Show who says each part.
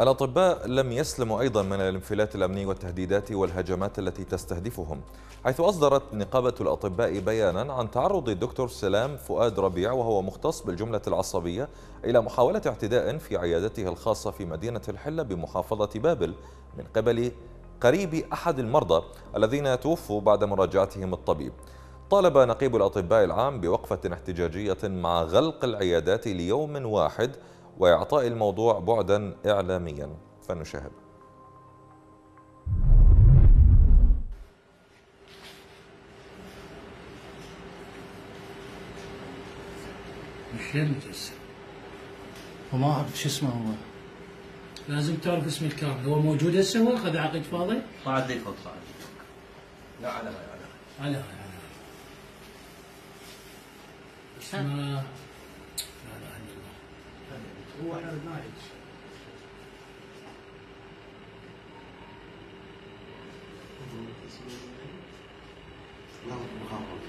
Speaker 1: الأطباء لم يسلموا أيضا من الانفلات الأمني والتهديدات والهجمات التي تستهدفهم حيث أصدرت نقابة الأطباء بيانا عن تعرض الدكتور سلام فؤاد ربيع وهو مختص بالجملة العصبية إلى محاولة اعتداء في عيادته الخاصة في مدينة الحلة بمحافظة بابل من قبل قريب أحد المرضى الذين توفوا بعد مراجعتهم الطبيب. طالب نقيب الأطباء العام بوقفة احتجاجية مع غلق العيادات ليوم واحد وإعطاء الموضوع بعدا إعلاميا. فنشاهد.
Speaker 2: شلون متأسف؟
Speaker 3: وما أعرف شو اسمه هو.
Speaker 2: لازم تعرف اسم الكامل. هو موجود هسه هو؟ أخذ عقد فاضي؟
Speaker 4: ما عندي فترة لا على ما على
Speaker 2: على على اسمه لا الله
Speaker 3: هو إحنا
Speaker 5: لا مخابرات